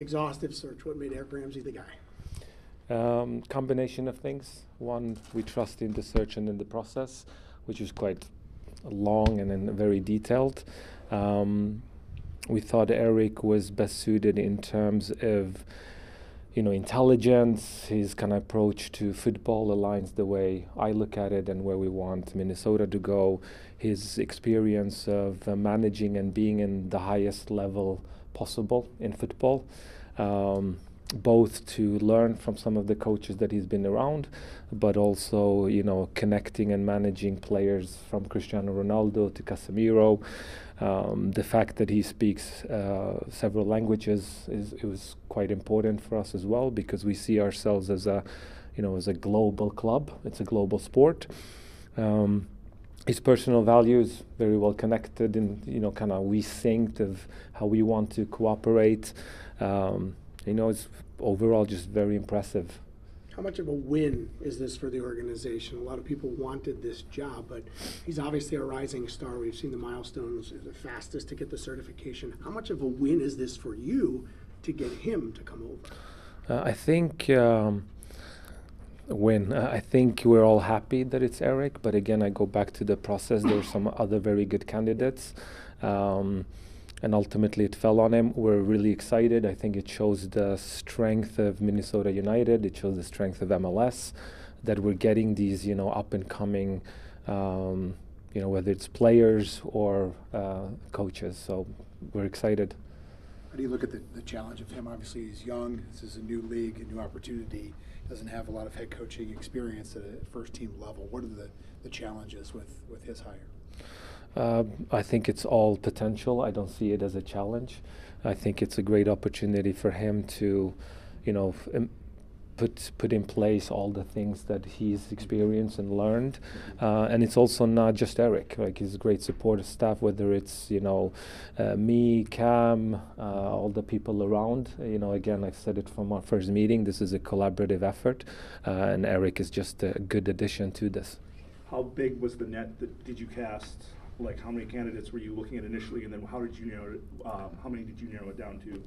exhaustive search, what made Eric Ramsay the guy? Um, combination of things. One, we trust in the search and in the process, which is quite long and then very detailed. Um, we thought Eric was best suited in terms of, you know, intelligence. His kind of approach to football aligns the way I look at it and where we want Minnesota to go. His experience of uh, managing and being in the highest level possible in football. Um, both to learn from some of the coaches that he's been around, but also you know connecting and managing players from Cristiano Ronaldo to Casemiro. Um, the fact that he speaks uh, several languages is it was quite important for us as well because we see ourselves as a you know as a global club. It's a global sport. Um, his personal values very well connected and you know kind of we synced of how we want to cooperate um, you know, it's overall just very impressive. How much of a win is this for the organization? A lot of people wanted this job, but he's obviously a rising star. We've seen the milestones, the fastest to get the certification. How much of a win is this for you to get him to come over? Uh, I think. Um, win. Uh, I think we're all happy that it's Eric, but again, I go back to the process. There are some other very good candidates. Um, and ultimately it fell on him. We're really excited. I think it shows the strength of Minnesota United. It shows the strength of MLS that we're getting these, you know, up and coming, um, you know, whether it's players or uh, coaches. So we're excited. Do you look at the, the challenge of him? Obviously, he's young. This is a new league, a new opportunity. Doesn't have a lot of head coaching experience at a first team level. What are the, the challenges with, with his hire? Uh, I think it's all potential. I don't see it as a challenge. I think it's a great opportunity for him to, you know, put put in place all the things that he's experienced and learned. Uh, and it's also not just Eric. Like his great support staff, whether it's you know uh, me, Cam, uh, all the people around. You know, again, I said it from our first meeting. This is a collaborative effort, uh, and Eric is just a good addition to this. How big was the net that did you cast? like how many candidates were you looking at initially, and then how did you narrow it? Um, how many did you narrow it down to?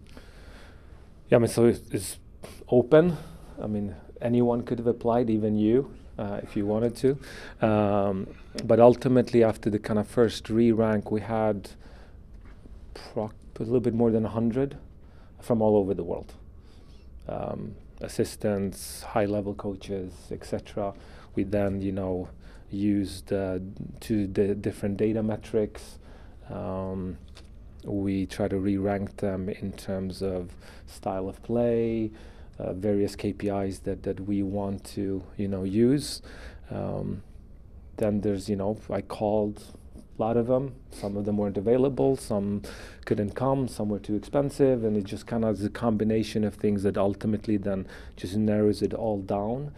Yeah, I mean, so it's, it's open. I mean, anyone could have applied, even you, uh, if you wanted to. Um, but ultimately, after the kind of first re-rank, we had a little bit more than 100 from all over the world. Um, assistants, high-level coaches, etc. We then, you know, used uh, two the different data metrics. Um, we try to re-rank them in terms of style of play, uh, various KPIs that, that we want to you know use. Um, then there's you know I called a lot of them. Some of them weren't available. Some couldn't come. Some were too expensive, and it just kind of is a combination of things that ultimately then just narrows it all down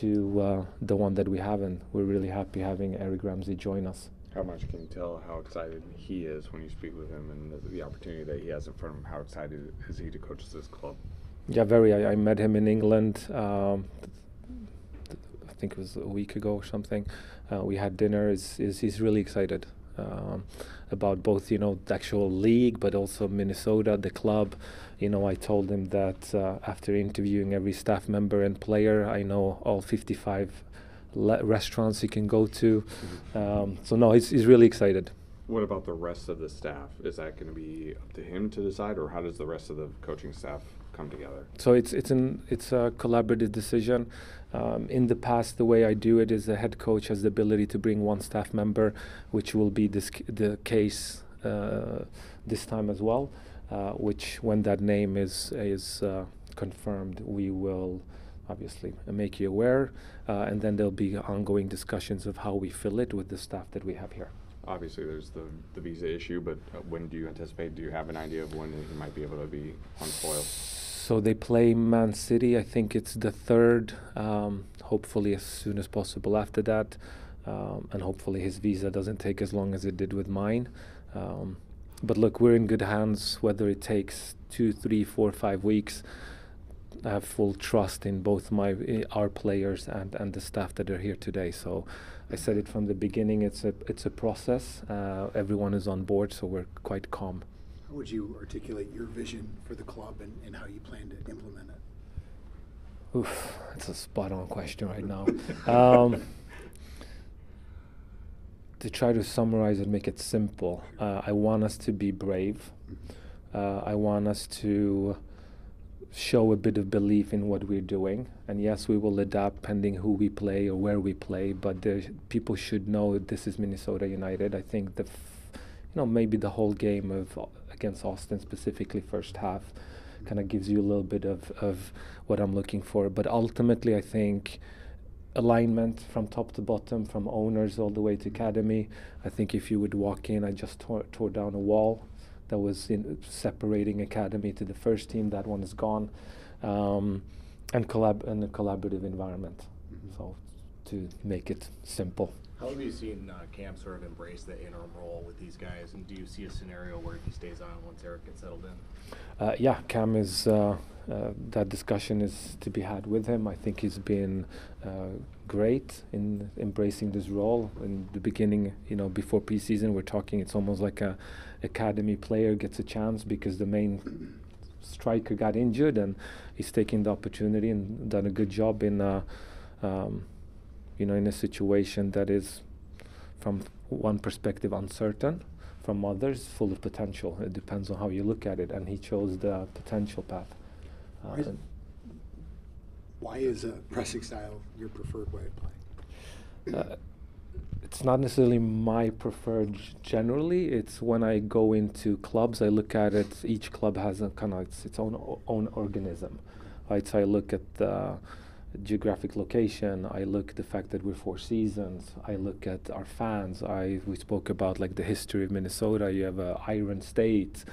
to uh, the one that we have, and we're really happy having Eric Ramsay join us. How much can you tell how excited he is when you speak with him and the, the opportunity that he has in front of him? How excited is he to coach this club? Yeah, very. I, I met him in England. Um, I think it was a week ago or something. Uh, we had dinner. Is is he's really excited um, about both you know the actual league, but also Minnesota, the club. You know, I told him that uh, after interviewing every staff member and player, I know all 55 le- restaurants he can go to. Mm-hmm. Um, so no, he's he's really excited. What about the rest of the staff? Is that going to be up to him to decide, or how does the rest of the coaching staff come together? So it's it's an it's a collaborative decision. Um, in the past, the way I do it is the head coach has the ability to bring one staff member, which will be this the case uh, this time as well. Uh, which, when that name is is uh, confirmed, we will obviously make you aware, uh, and then there'll be ongoing discussions of how we fill it with the staff that we have here obviously there's the, the visa issue, but uh, when do you anticipate? Do you have an idea of when he might be able to be on soil? So they play Man City. I think it's the third. Um, hopefully, as soon as possible after that, um, and hopefully his visa doesn't take as long as it did with mine. Um, but look, we're in good hands. Whether it takes two, three, four, five weeks, have full trust in both my eh, our players and and the staff that are here today. So I said it from the beginning. It's a it's a process. Uh, everyone is on board, so we're quite calm. How would you articulate your vision for the club and, and how you plan to implement it? Oof, that's a spot on question right now. um, to try to summarize and make it simple, uh, I want us to be brave. Uh, I want us to show a bit of belief in what we're doing. And yes, we will adapt pending who we play or where we play, but there, people should know this is Minnesota United. I think the, f- you know, maybe the whole game of against Austin specifically first half kind of gives you a little bit of, of what I'm looking for. But ultimately, I think alignment from top to bottom, from owners all the way to academy. I think if you would walk in, I just tore, tore down a wall that was in separating academy to the first team. That one is gone, um, and collab and a collaborative environment. Mhm. So to make it simple. How have you seen uh, Cam sort of embrace the interim role with these guys, and do you see a scenario where he stays on once Eric gets settled in? Uh, yeah, Cam is. Uh, uh, that discussion is to be had with him. I think he's been uh, great in embracing this role. In the beginning, you know, before preseason, we're talking. It's almost like a academy player gets a chance because the main striker got injured, and he's taking the opportunity and done a good job in, uh, um, you know, in a situation that is, from one perspective, uncertain from others full of potential. It depends on how you look at it, and he chose the potential path. Uh, Why is- and- Why is a pressing style your preferred way of playing? uh, it's not necessarily my preferred generally. It's when I go into clubs, I look at it. Each club has a kind of its, its own own organism, right? So I look at the geographic location. I look the fact that we're four seasons. I look at our fans. I we spoke about like the history of Minnesota. You have a Iron State,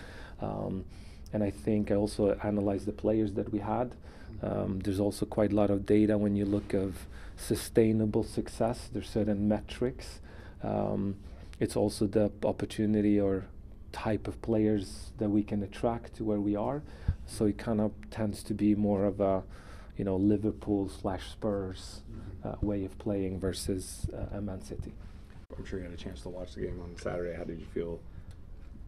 um, and I think I also analyze the players that we had. Um, there's also quite a lot of data when you look of sustainable success. There's certain metrics. Um, it's also the opportunity or type of players that we can attract to where we are. So it kind of tends to be more of a, you know, Liverpool slash Spurs uh, way of playing versus uh, a Man City. I'm sure you had a chance to watch the game on Saturday. How did you feel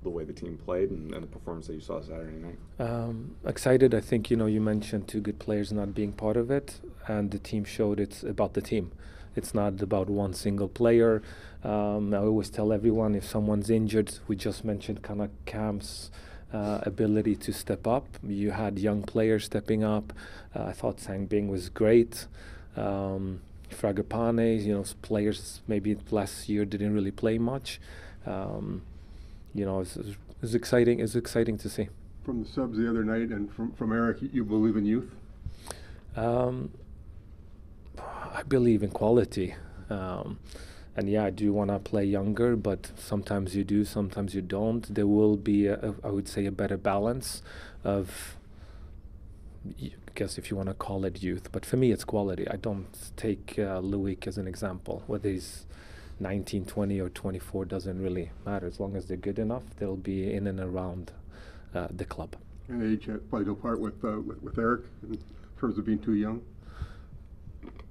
the way the team played and, and the performance that you saw Saturday night? Um, excited. I think you know you mentioned two good players not being part of it, and the team showed it's about the team. It's not about one single player. Um, I always tell everyone if someone's injured, we just mentioned kind of Cam's uh, ability to step up. You had young players stepping up. Uh, I thought Sang Bing was great. Um, Fragapane, you know, players maybe last year didn't really play much. Um, you know, it's, it's, it's exciting. It's exciting to see. From the subs the other night and from, from Eric, you- you believe in youth? Um, I believe in quality. Um, and yeah, I do want to play younger, but sometimes you do, sometimes you don't. There will be, a, a, I would say, a better balance of, I guess if you want to call it youth, but for me, it's quality. I don't take uh, Luik as an example. Whether he's 19, 20, or 24 doesn't really matter. As long as they're good enough, they'll be in and around uh, the club. And age played no part with, uh, with, with Eric in terms of being too young?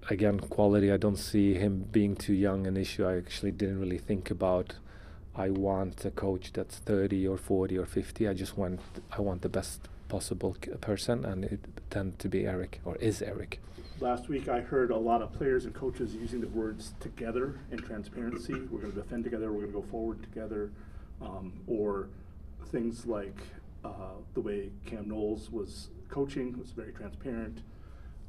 Again, quality. I don't see him being too young an issue. I actually didn't really think about. I want a coach that's 30 or 40 or 50. I just want I want the best possible person, and it tend to be Eric or is Eric. Last week, I heard a lot of players and coaches using the words together and transparency. We're going to defend together, we're going to go forward together. Um, or things like uh, the way Cam Knowles was coaching was very transparent.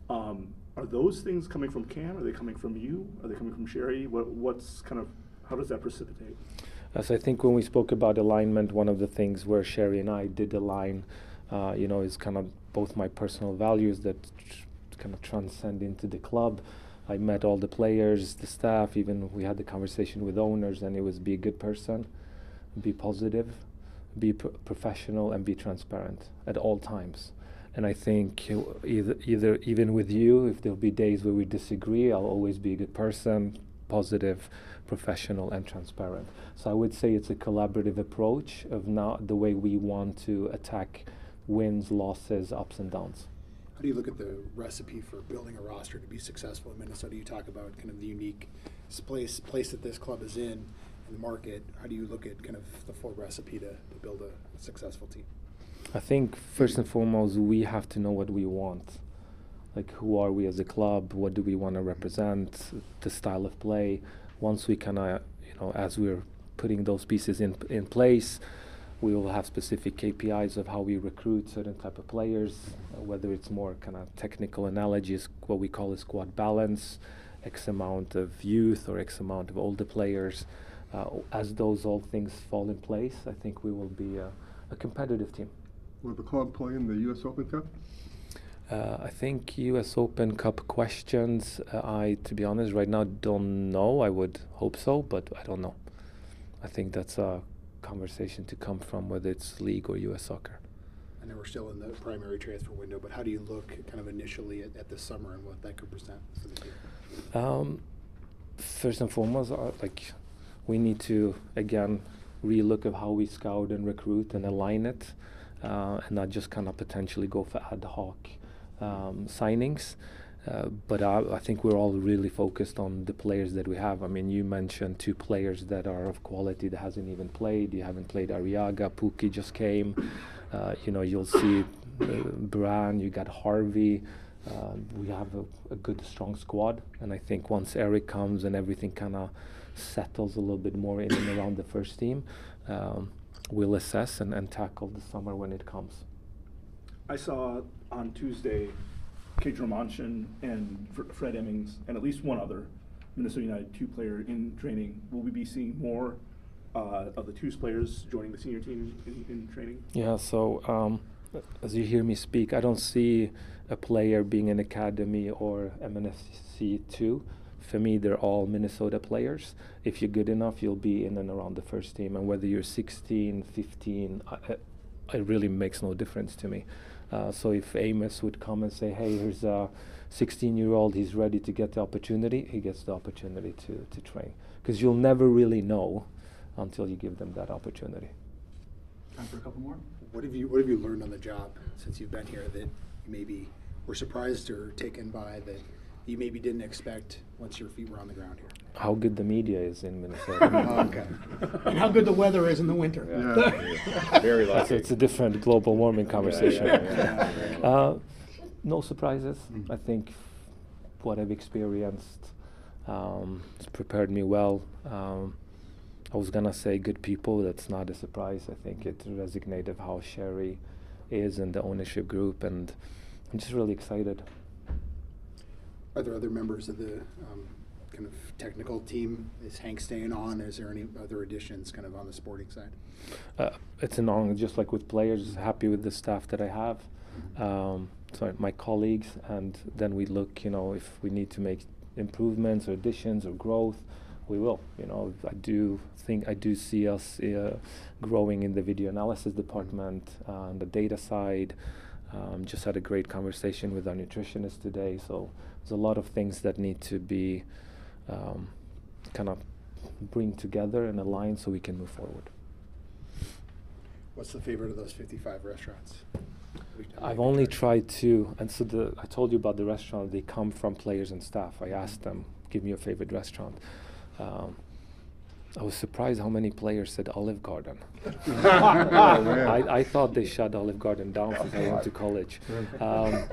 Um, are those things coming from Cam? Are they coming from you? Are they coming from Shari? What, what's kind of, how does that precipitate? As I think when we spoke about alignment, one of the things where Shari and I did align, uh, you know, is kind of both my personal values that kind of transcend into the club. I met all the players, the staff, even we had the conversation with owners, and it was be a good person, be positive, be pr- professional, and be transparent at all times. And I think either, either even with you, if there'll be days where we disagree, I'll always be a good person, positive, professional, and transparent. So I would say it's a collaborative approach of now the way we want to attack wins, losses, ups and downs. How do you look at the recipe for building a roster to be successful in Minnesota? You talk about kind of the unique place place that this club is in, the market, how do you look at kind of the full recipe to, to build a successful team? I think first and foremost, we have to know what we want. Like, who are we as a club? What do we want to represent? The style of play. Once we kind of, you know, as we're putting those pieces in in place, we will have specific KPIs of how we recruit certain type of players. Uh, whether it's more kind of technical analogies, what we call a squad balance, X amount of youth or X amount of older players. Uh, as those all things fall in place, I think we will be a, a competitive team. Will the club play in the U.S. Open Cup? Uh, I think U.S. Open Cup questions. Uh, I, to be honest, right now don't know. I would hope so, but I don't know. I think that's a conversation to come from whether it's league or U.S. soccer. I know we're still in the primary transfer window, but how do you look kind of initially at, at this summer and what that could present for the team? Um, first and foremost, uh, like we need to again relook at how we scout and recruit and align it, uh, and not just kind of potentially go for ad hoc um, signings. Uh, but I, I, think we're all really focused on the players that we have. I mean, you mentioned two players that are of quality that hasn't even played. You haven't played Arriaga. Pukki just came. Uh, you know, you'll see uh, Bran. You got Harvey. Uh, we have a, a, good, strong squad, and I think once Eric comes and everything kind of settles a little bit more in and around the first team, um, we'll assess and, and tackle the summer when it comes. I saw on Tuesday Kedro Manchin and Fred Emmings and at least one other Minnesota United two player in training. Will we be seeing more uh, of the two players joining the senior team in, in training? Yeah, so um, as you hear me speak, I don't see a player being an academy or MNSC two. For me, they're all Minnesota players. If you're good enough, you'll be in and around the first team. And whether you're 16, 15, I, it really makes no difference to me. Uh, so if Amos would come and say, "Hey, here's a 16-year-old. He's ready to get the opportunity," he gets the opportunity to to train. Because you'll never really know until you give them that opportunity. Time for a couple more. What have you What have you learned on the job since you've been here that you maybe were surprised or taken by that you maybe didn't expect once your feet were on the ground here? How good the media is in Minnesota. oh, okay. and how good the weather is in the winter. Yeah. Very lucky. It's, it's, a different global warming conversation. Yeah, yeah, uh, no surprises. Mm. I think what I've experienced um, has prepared me well. Um, I was gonna say good people. That's not a surprise. I think it resonated how Shari is and the ownership group, and I'm just really excited. Are there other members of the um, kind of technical team? Is Hank staying on? Is there any other additions kind of on the sporting side? Uh, it's an honor, just like with players. Happy with the staff that I have. Um, so my colleagues, and then we look. You know, if we need to make improvements or additions or growth we will. You know, I do think I do see us uh, growing in the video analysis department uh, on the data side. Um, just had a great conversation with our nutritionist today. So there's a lot of things that need to be um, kind of bring together and align so we can move forward. What's the favorite of those 55 restaurants? I've only tried two, and so the I told you about the restaurant. They come from players and staff. I asked them, "Give me your favorite restaurant." Um, I was surprised how many players said Olive Garden. oh, I, I, thought they shut Olive Garden down since I went to college. Um,